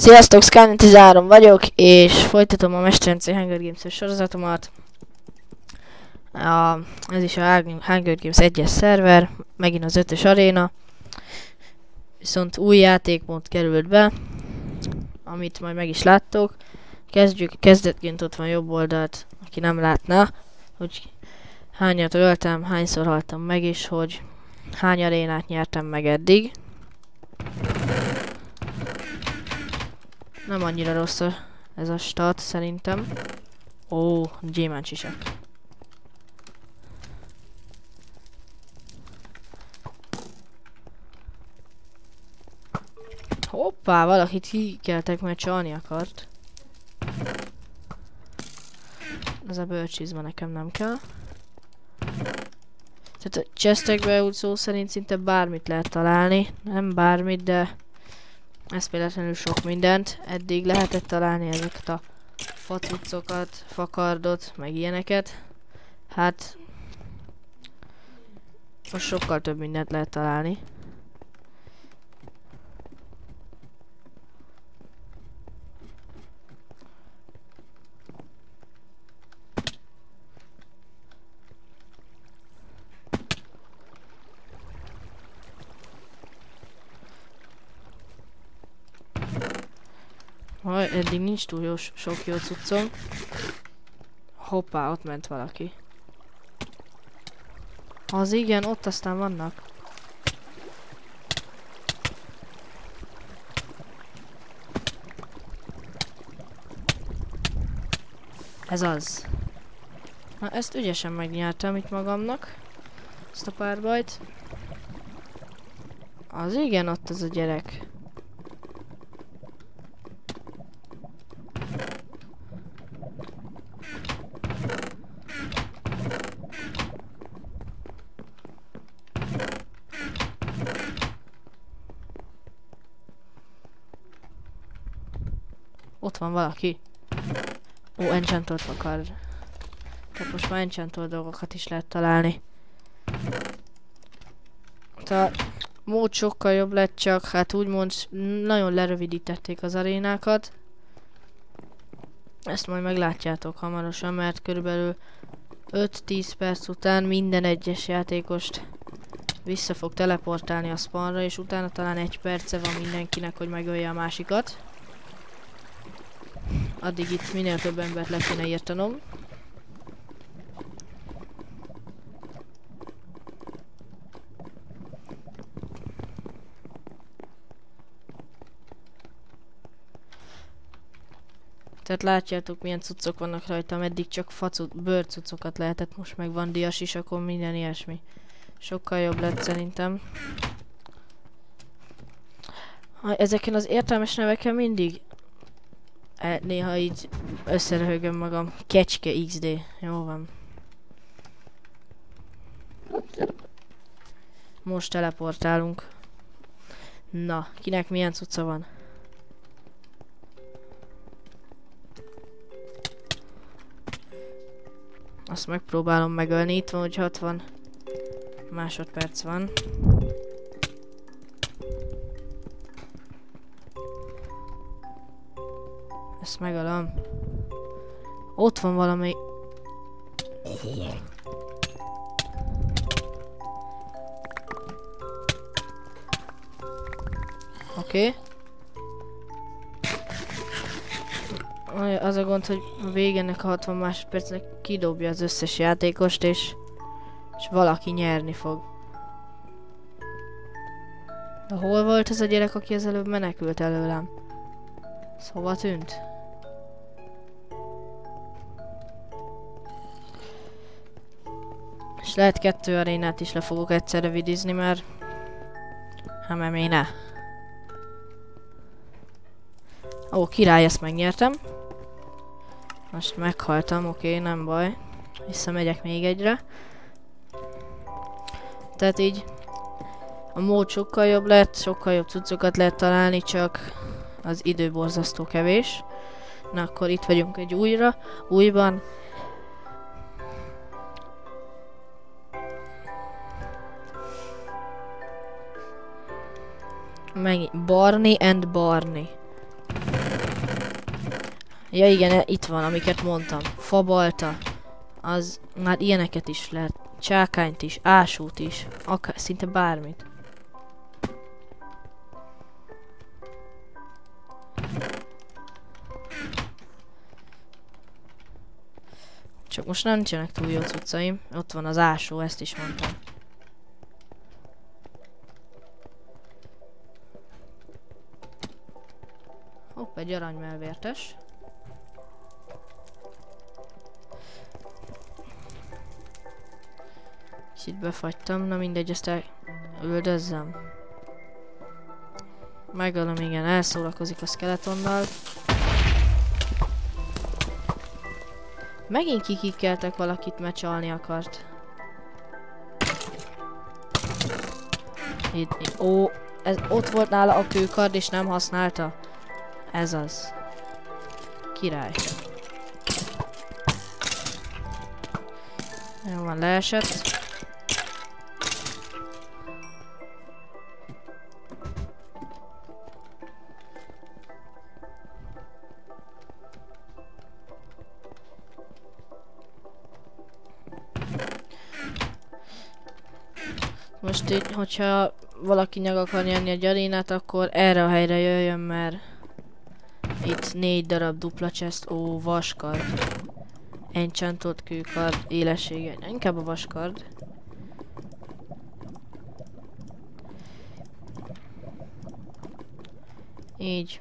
Sziasztok, Skynet 13 vagyok, és folytatom a Mesterence Hunger Games sorozatomat. A, ez is a Hunger Games 1-es szerver, megint az 5-ös aréna. Viszont új játékmód került be, amit majd meg is láttok. Kezdjük, kezdetként ott van jobb oldalt, aki nem látná, hogy hányat öltem, hányszor haltam meg, és hogy hány arénát nyertem meg eddig. Nem annyira rossz a, ez a stat, szerintem. Ó, gyémánt sisak. Hoppá, valakit kikeltek, mert csalni akart. Ez a bölcsizma nekem nem kell. Tehát a chestekbe úgy szó szerint szinte bármit lehet találni. Nem bármit, de ez például sok mindent. Eddig lehetett találni ezeket a facucokat, fakardot, meg ilyeneket. Hát most sokkal több mindent lehet találni. Ha, eddig nincs túl jó, sok jó cuccom. Hoppá, ott ment valaki. Az igen, ott aztán vannak. Ez az. Na ezt ügyesen megnyertem itt magamnak. Ezt a párbajt. Az igen, ott az a gyerek. Ott van valaki. Ó, enchantolt akar. Tehát most már enchantolt dolgokat is lehet találni. A mód sokkal jobb lett, csak hát úgymond nagyon lerövidítették az arénákat. Ezt majd meglátjátok hamarosan, mert körülbelül 5-10 perc után minden egyes játékost vissza fog teleportálni a spawnra, és utána talán egy perce van mindenkinek, hogy megölje a másikat. Addig itt minél több embert le kéne írtanom. Tehát látjátok milyen cuccok vannak rajta, eddig csak facut, bőrcucokat lehetett, most meg van dias is, akkor minden ilyesmi. Sokkal jobb lett szerintem. Ezeken az értelmes neveken mindig E, néha így összeröhögöm magam. Kecske XD. Jó van. Most teleportálunk. Na, kinek milyen cucca van? Azt megpróbálom megölni. Itt van, hogy 60 másodperc van. Ezt megalom. Ott van valami... Oké. Okay. Az a gond, hogy a végenek a 60 másodpercnek kidobja az összes játékost, és, és valaki nyerni fog. De hol volt ez a gyerek, aki az előbb menekült előlem? Szóval tűnt? És lehet kettő arénát is le fogok egyszerre vidizni, mert... Hát mert ne. Ó, király, ezt megnyertem. Most meghaltam, oké, nem baj. Visszamegyek még egyre. Tehát így... A mód sokkal jobb lett, sokkal jobb cuccokat lehet találni, csak az idő borzasztó kevés. Na akkor itt vagyunk egy újra, újban. Meg Barney and Barney. Ja igen, itt van, amiket mondtam. Fabalta. Az már ilyeneket is lehet. Csákányt is, ásút is. Akár, szinte bármit. Csak most nem nincsenek túl jó cuccaim. Ott van az ásó, ezt is mondtam. Egy aranymelvértes. És itt befagytam, na mindegy, ezt elüldözzem. Megölöm, igen, elszórakozik a skeletonnal. Megint kikikkeltek valakit, mert csalni akart. Itt, ó, ez, ott volt nála a kőkard és nem használta. Ez az. Király. Jó van, leesett. Most így, hogyha valaki nyag akar nyerni a gyarinát, akkor erre a helyre jöjjön, mert itt négy darab dupla chest, ó, vaskard. Enchantott kőkard, élessége, inkább a vaskard. Így.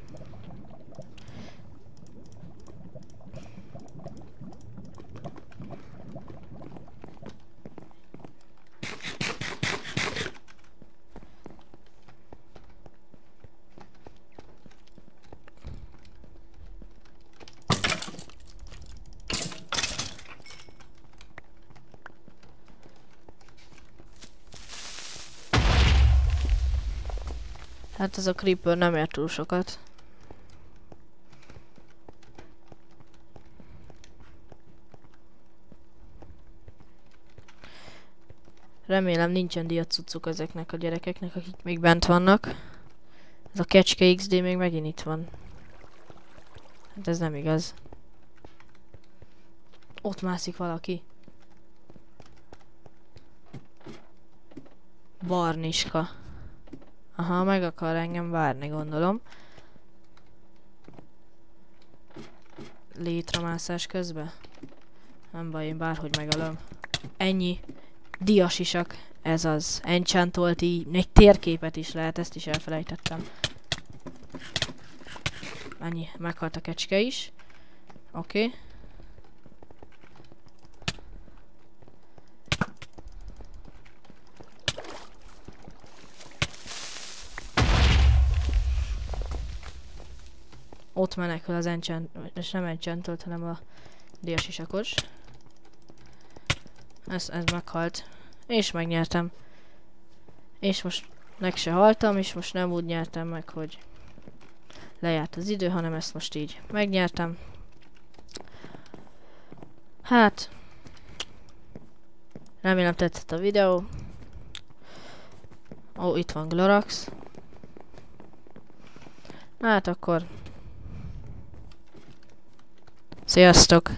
Hát ez a creeper nem ér túl sokat. Remélem nincsen diacucuk ezeknek a gyerekeknek, akik még bent vannak. Ez a kecske XD még megint itt van. Hát ez nem igaz. Ott mászik valaki. Barniska. Aha, meg akar engem várni, gondolom. Létramászás közben? Nem baj, én bárhogy megölöm. Ennyi. Diasisak. Ez az. Enchantolt így. Még térképet is lehet, ezt is elfelejtettem. Ennyi. Meghalt a kecske is. Oké. Okay. Ott menekül az enchant, és nem enchantolt, hanem a diasisakos. Ez, ez meghalt. És megnyertem. És most meg se haltam, és most nem úgy nyertem meg, hogy lejárt az idő, hanem ezt most így megnyertem. Hát, remélem tetszett a videó. Ó, itt van Glorax. Hát akkor Sziasztok!